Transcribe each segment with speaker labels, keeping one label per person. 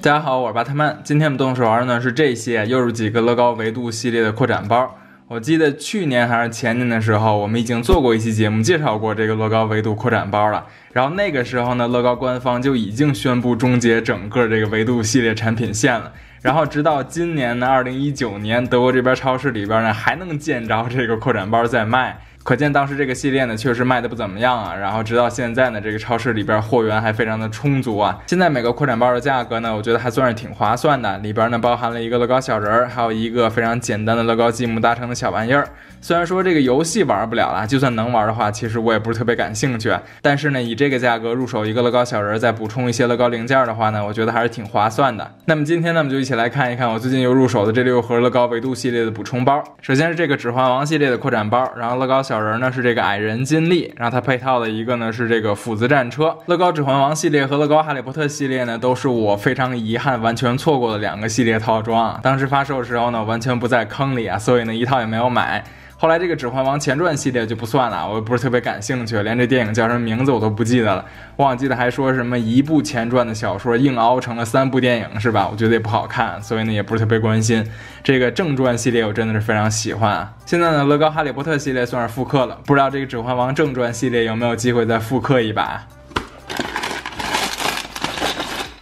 Speaker 1: 大家好，我是巴特曼。今天我们动手玩的呢是这些，又是几个乐高维度系列的扩展包。我记得去年还是前年的时候，我们已经做过一期节目介绍过这个乐高维度扩展包了。然后那个时候呢，乐高官方就已经宣布终结整个这个维度系列产品线了。然后直到今年呢，二零一九年，德国这边超市里边呢还能见着这个扩展包在卖。可见当时这个系列呢确实卖的不怎么样啊，然后直到现在呢，这个超市里边货源还非常的充足啊。现在每个扩展包的价格呢，我觉得还算是挺划算的，里边呢包含了一个乐高小人儿，还有一个非常简单的乐高积木搭成的小玩意儿。虽然说这个游戏玩不了了，就算能玩的话，其实我也不是特别感兴趣。但是呢，以这个价格入手一个乐高小人，再补充一些乐高零件的话呢，我觉得还是挺划算的。那么今天呢，我们就一起来看一看我最近又入手的这六盒乐高维度系列的补充包。首先是这个指环王系列的扩展包，然后乐高小人呢是这个矮。人金利，然后它配套的一个呢是这个斧子战车。乐高指环王系列和乐高哈利波特系列呢，都是我非常遗憾完全错过的两个系列套装。当时发售的时候呢，完全不在坑里啊，所以呢一套也没有买。后来这个《指环王前传》系列就不算了，我不是特别感兴趣，连这电影叫什么名字我都不记得了。忘记得还说什么一部前传的小说硬凹成了三部电影是吧？我觉得也不好看，所以呢也不是特别关心。这个正传系列我真的是非常喜欢啊。现在呢，乐高哈利波特系列算是复刻了，不知道这个《指环王正传》系列有没有机会再复刻一把。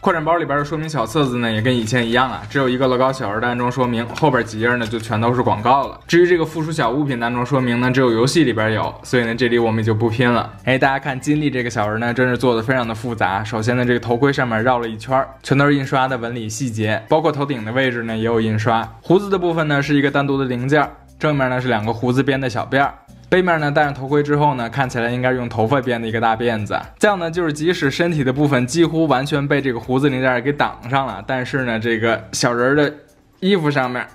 Speaker 1: 扩展包里边的说明小册子呢，也跟以前一样啊，只有一个乐高小人的安装说明，后边几页呢就全都是广告了。至于这个附属小物品的安装说明呢，只有游戏里边有，所以呢这里我们就不拼了。哎，大家看金利这个小人呢，真是做的非常的复杂。首先呢，这个头盔上面绕了一圈，全都是印刷的纹理细节，包括头顶的位置呢也有印刷。胡子的部分呢是一个单独的零件，正面呢是两个胡子编的小辫儿。背面呢，戴上头盔之后呢，看起来应该用头发编的一个大辫子。这样呢，就是即使身体的部分几乎完全被这个胡子零件给挡上了，但是呢，这个小人的衣服上面，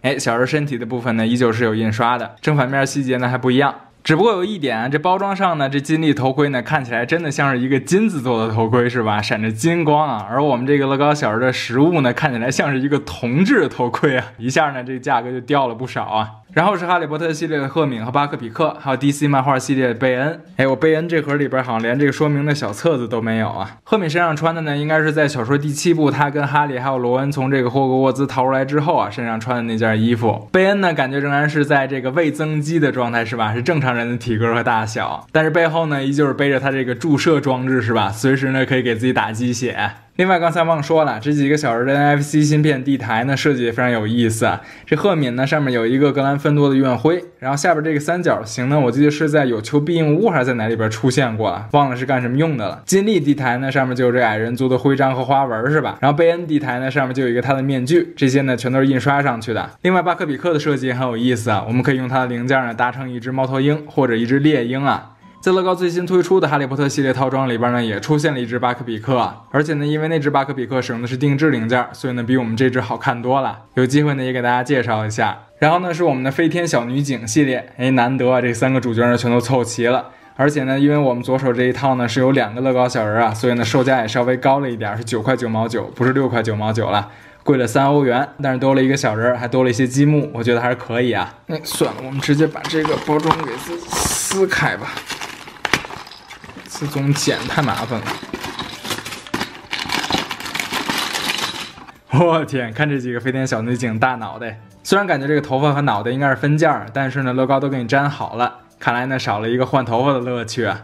Speaker 1: 哎，小人身体的部分呢，依旧是有印刷的，正反面细节呢还不一样。只不过有一点，这包装上呢，这金利头盔呢，看起来真的像是一个金子做的头盔，是吧？闪着金光啊。而我们这个乐高小人的实物呢，看起来像是一个铜制头盔啊，一下呢，这价格就掉了不少啊。然后是哈利波特系列的赫敏和巴克比克，还有 DC 漫画系列的贝恩。哎，我贝恩这盒里边好像连这个说明的小册子都没有啊。赫敏身上穿的呢，应该是在小说第七部他跟哈利还有罗恩从这个霍格沃兹逃出来之后啊，身上穿的那件衣服。贝恩呢，感觉仍然是在这个未增肌的状态，是吧？是正常人的体格和大小，但是背后呢，依旧是背着他这个注射装置，是吧？随时呢可以给自己打鸡血。另外，刚才忘说了，这几个小人的 NFC 芯片地台呢，设计也非常有意思啊。这赫敏呢，上面有一个格兰芬多的院徽，然后下边这个三角形呢，我记得是在有求必应屋还是在哪里边出现过了，忘了是干什么用的了。金利地台呢，上面就有这矮人族的徽章和花纹，是吧？然后贝恩地台呢，上面就有一个他的面具，这些呢，全都是印刷上去的。另外，巴克比克的设计也很有意思啊，我们可以用它的零件呢，搭成一只猫头鹰或者一只猎鹰啊。在乐高最新推出的哈利波特系列套装里边呢，也出现了一只巴克比克，而且呢，因为那只巴克比克使用的是定制零件，所以呢，比我们这只好看多了。有机会呢，也给大家介绍一下。然后呢，是我们的飞天小女警系列，哎，难得啊，这三个主角呢全都凑齐了。而且呢，因为我们左手这一套呢是有两个乐高小人啊，所以呢，售价也稍微高了一点，是九块九毛九，不是六块九毛九了，贵了三欧元。但是多了一个小人，还多了一些积木，我觉得还是可以啊。那算了，我们直接把这个包装给撕撕开吧。这种剪太麻烦了，我天！看这几个飞天小女警大脑袋，虽然感觉这个头发和脑袋应该是分件，但是呢，乐高都给你粘好了，看来呢少了一个换头发的乐趣啊。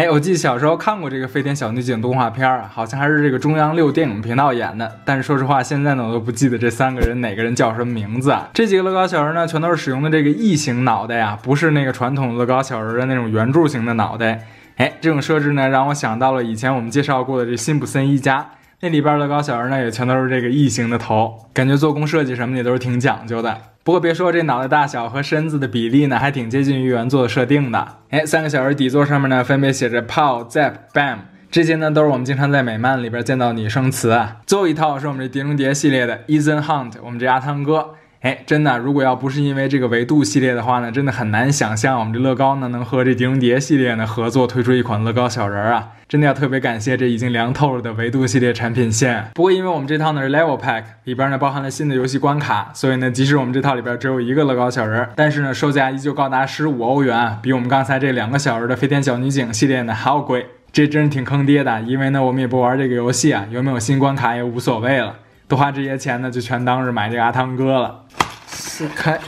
Speaker 1: 哎，我记得小时候看过这个飞天小女警动画片啊，好像还是这个中央六电影频道演的。但是说实话，现在呢我都不记得这三个人哪个人叫什么名字啊。这几个乐高小人呢，全都是使用的这个异形脑袋呀，不是那个传统乐高小人的那种圆柱形的脑袋。哎，这种设置呢，让我想到了以前我们介绍过的这辛普森一家，那里边的高小人呢也全都是这个异形的头，感觉做工设计什么的都是挺讲究的。不过别说这脑袋大小和身子的比例呢，还挺接近于原作的设定的。哎，三个小人底座上面呢，分别写着 Pow、Zap、Bam，这些呢都是我们经常在美漫里边见到的拟声词。最后一套是我们这碟中谍系列的 Ethan Hunt，我们这阿汤哥。哎，真的，如果要不是因为这个维度系列的话呢，真的很难想象我们这乐高呢能和这碟中谍系列呢合作推出一款乐高小人儿啊！真的要特别感谢这已经凉透了的维度系列产品线。不过因为我们这套呢是 Level Pack，里边呢包含了新的游戏关卡，所以呢即使我们这套里边只有一个乐高小人儿，但是呢售价依旧高达十五欧元，比我们刚才这两个小人的飞天小女警系列呢还要贵。这真是挺坑爹的，因为呢我们也不玩这个游戏啊，有没有新关卡也无所谓了，多花这些钱呢就全当是买这个阿汤哥了。撕开。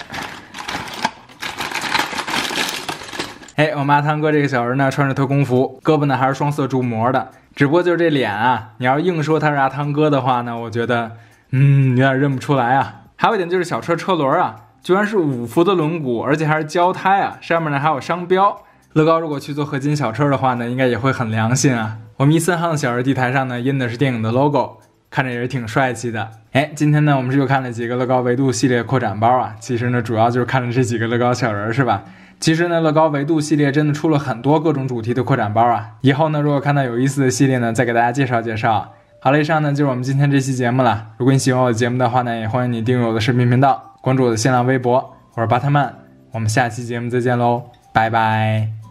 Speaker 1: 哎，我们阿汤哥这个小人呢，穿着特工服，胳膊呢还是双色铸模的。只不过就是这脸啊，你要硬说他是阿汤哥的话呢，我觉得，嗯，有点认不出来啊。还有一点就是小车车轮啊，居然是五伏的轮毂，而且还是胶胎啊，上面呢还有商标。乐高如果去做合金小车的话呢，应该也会很良心啊。我们一森汉的小人地台上呢，印的是电影的 logo，看着也是挺帅气的。哎，今天呢，我们是又看了几个乐高维度系列扩展包啊，其实呢，主要就是看了这几个乐高小人，是吧？其实呢，乐高维度系列真的出了很多各种主题的扩展包啊！以后呢，如果看到有意思的系列呢，再给大家介绍介绍。好了，以上呢就是我们今天这期节目了。如果你喜欢我的节目的话呢，也欢迎你订阅我的视频频道，关注我的新浪微博，我是巴特曼。我们下期节目再见喽，拜拜。